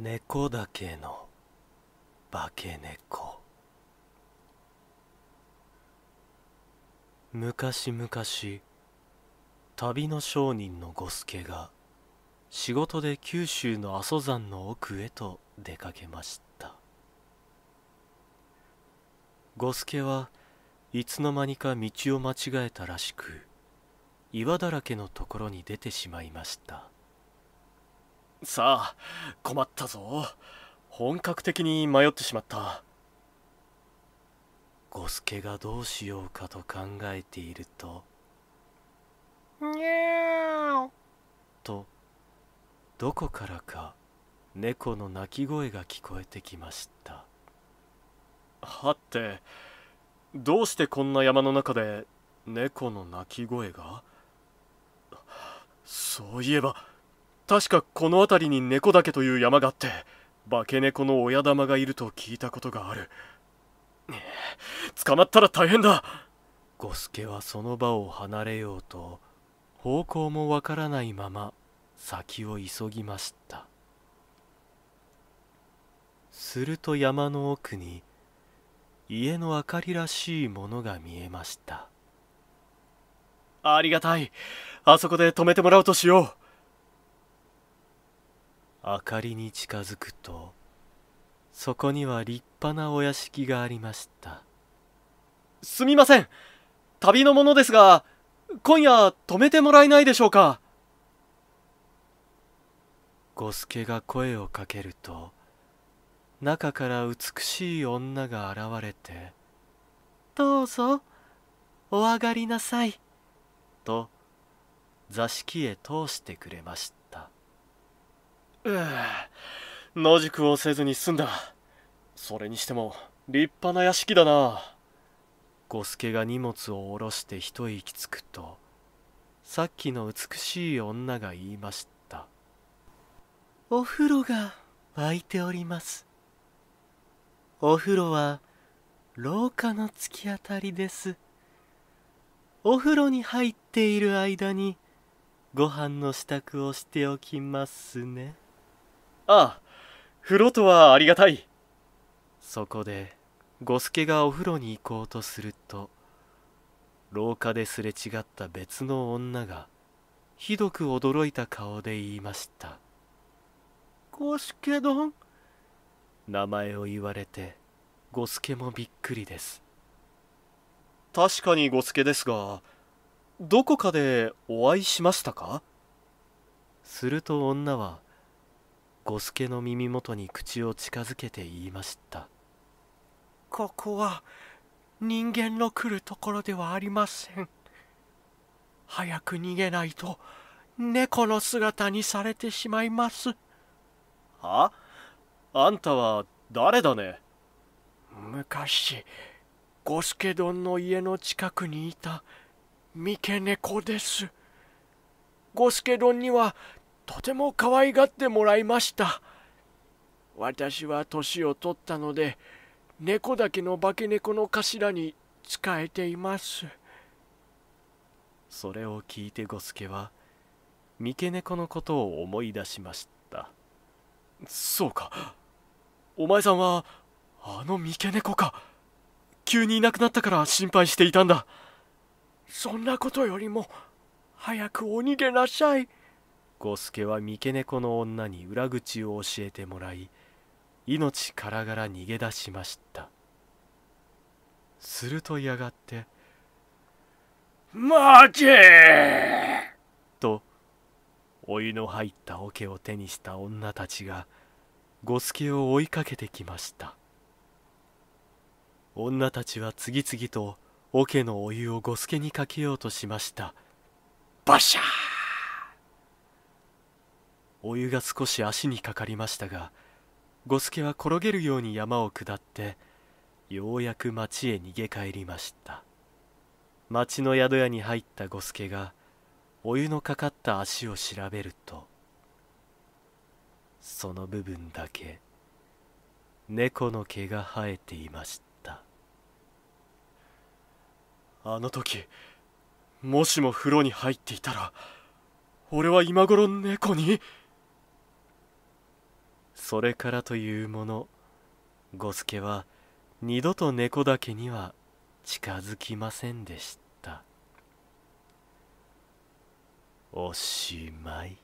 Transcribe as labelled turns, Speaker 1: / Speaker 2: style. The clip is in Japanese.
Speaker 1: 猫だけの化け猫。昔々旅の商人の五助が仕事で九州の阿蘇山の奥へと出かけました。五助はいつの間にか道を間違えたらしく岩だらけのところに出てしまいました。
Speaker 2: さあ困ったぞ。本格的に迷ってしまった。
Speaker 1: 五助がどうしようかと考えていると。
Speaker 2: にゃー。
Speaker 1: とどこからか猫の鳴き声が聞こえてきました。
Speaker 2: はってどうしてこんな山の中で猫の鳴き声が？そういえば確かこの辺りに猫岳という山があって化け猫の親玉がいると聞いたことがある。捕まったら大変だ。
Speaker 1: 五助はその場を離れようと方向もわからないまま先を急ぎました。すると山の奥に家の明かりらしいものが見えました。
Speaker 2: ありがたい。あそこで止めてもらうとしよ
Speaker 1: 明かりに近づくとそこには立派なお屋敷がありました。
Speaker 2: すみません。旅の者ですが今夜止めてもらえないでしょうか。
Speaker 1: 五助が声をかけると中から美しい女が現れて「どうぞお上がりなさい」と座敷へ通してくれました。
Speaker 2: 野宿をせずに済んだそれにしても立派な屋敷だな。
Speaker 1: 五助が荷物を下ろして一息つくとさっきの美しい女が言いました。お風呂が沸いております。お風呂は廊下の突き当たりです。お風呂に入っている間にご飯の支度をしておきますね。
Speaker 2: ああ風呂とはありがたい。
Speaker 1: そこで五助がお風呂に行こうとすると廊下ですれ違った別の女がひどく驚いた顔で言いました「五助殿」名前を言われて五助もびっくりです。
Speaker 2: 確かに五助ですがどこかでお会いしましたか？
Speaker 1: すると女は五助の耳元に口を近づけて言いました。
Speaker 3: ここは人間の来るところではありません。早く逃げないと猫の姿にされてしまいます。
Speaker 2: は？あんたは誰だね？
Speaker 3: 昔五助丼の家の近くにいた三毛猫です。五助丼にはとても可愛がってもらいました。私は年を取ったので猫だけの化け猫の頭に仕えています。
Speaker 1: それを聞いて五助は三毛猫のことを思い出しました。
Speaker 2: そうか。お前さんはあの三毛猫か。急にいなくなったから心配していたんだ。
Speaker 3: そんなことよりも早くお逃げなさい。
Speaker 1: 五助は三毛猫の女に裏口を教えてもらい命からがら逃げ出しました。するとやがて
Speaker 3: 待て！
Speaker 1: とお湯の入った桶を手にした女たちが五助を追いかけてきました。女たちは次々と桶のお湯を五助にかけようとしました。
Speaker 3: バシャー
Speaker 1: お湯が少し足にかかりましたが五助は転げるように山を下ってようやく町へ逃げ帰りました。町の宿屋に入った五助がお湯のかかった足を調べるとその部分だけ猫の毛が生えていました。
Speaker 2: あの時もしも風呂に入っていたら俺は今頃猫に
Speaker 1: それからというもの。五助は二度と猫だけには近づきませんでした。おしまい。